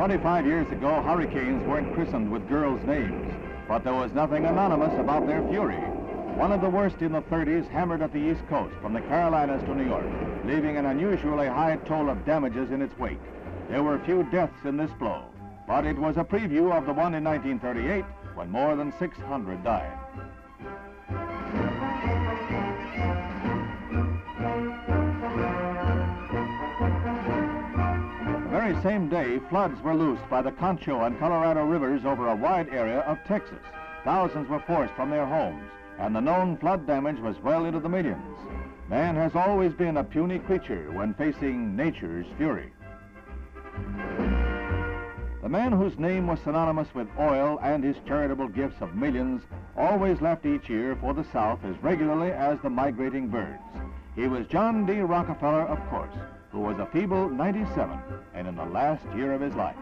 25 years ago, hurricanes weren't christened with girls' names, but there was nothing anonymous about their fury. One of the worst in the 30s hammered at the East Coast from the Carolinas to New York, leaving an unusually high toll of damages in its wake. There were few deaths in this blow, but it was a preview of the one in 1938 when more than 600 died. Very same day, floods were loosed by the Concho and Colorado rivers over a wide area of Texas. Thousands were forced from their homes, and the known flood damage was well into the millions. Man has always been a puny creature when facing nature's fury. The man whose name was synonymous with oil and his charitable gifts of millions always left each year for the South as regularly as the migrating birds. He was John D. Rockefeller, of course, who was a feeble 97 and in the last year of his life.